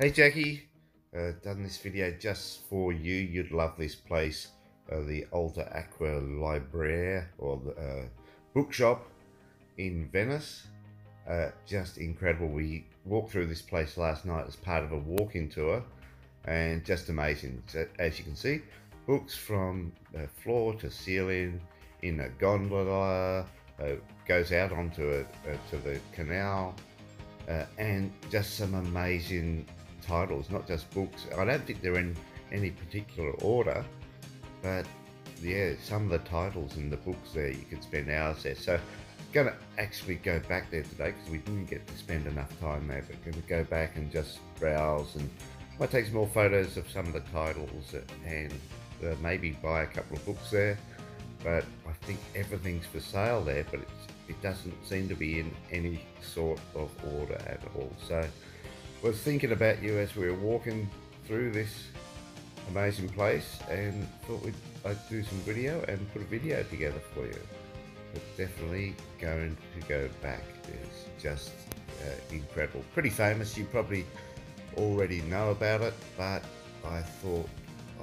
Hey Jaqui, uh, done this video just for you. You'd love this place, uh, the Alta Aqua Library or the uh, bookshop in Venice. Uh, just incredible. We walked through this place last night as part of a walking tour and just amazing. As you can see, books from floor to ceiling in a gondola, uh, goes out onto a, uh, to the canal, uh, and just some amazing titles, not just books. I don't think they're in any particular order, but yeah, some of the titles in the books there, you could spend hours there. So, to actually go back there today because we didn't get to spend enough time there, but to go back and just browse and might take some more photos of some of the titles and uh, maybe buy a couple of books there. But I think everything's for sale there, but it doesn't seem to be in any sort of order at all. So was thinking about you as we were walking through this amazing place and thought we'd I'd do some video and put a video together for you. But definitely going to go back. It's just uh, incredible. Pretty famous. You probably already know about it, but I thought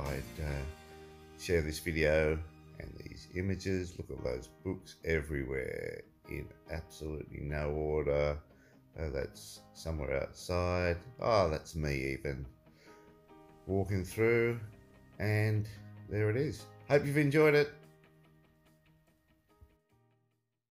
I'd uh, share this video and these images. Look at those books everywhere in absolutely no order. Oh, that's somewhere outside. Oh, that's me even. Walking through, and there it is. Hope you've enjoyed it.